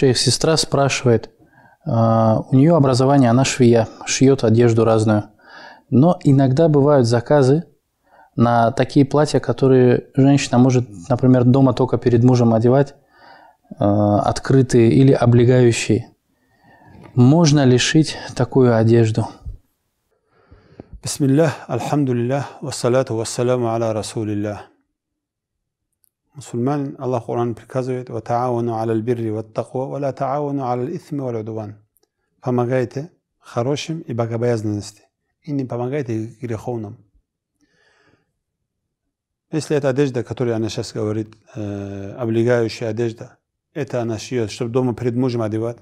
Шейх, сестра спрашивает, а, у нее образование, она швея, шьет одежду разную. Но иногда бывают заказы на такие платья, которые женщина может, например, дома только перед мужем одевать, а, открытые или облегающие. Можно ли шить такую одежду? Бисмиллах, альхамдулиллах, вассалату вассаламу аля расулиллах. Мусульман, Аллах Коран приказывает, «Ватаавану аля бирри ваттаква, ва ла таавану аля ithmi вал удуван». Помогайте хорошим и богобоязненности, и не помогайте греховным. Если это одежда, которую она сейчас говорит, э, облегающая одежда, это она шьет, чтобы дома перед мужем одевать,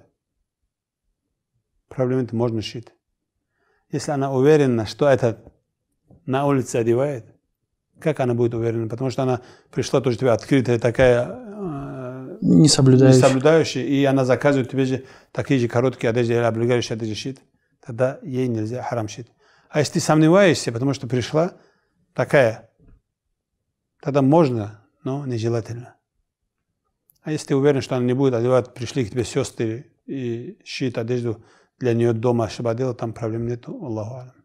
проблем это можно шить. Если она уверена, что это на улице одевает, как она будет уверена? Потому что она пришла тоже тебя открытая, такая э, не соблюдающая. не соблюдающая, и она заказывает тебе же такие же короткие одежды или облегающие одежды шить, тогда ей нельзя харам шить. А если ты сомневаешься, потому что пришла такая, тогда можно, но нежелательно. А если ты уверен, что она не будет одевать, пришли к тебе сестры и шить одежду для нее дома, чтобы одела, там проблем нету. Аллаху алям.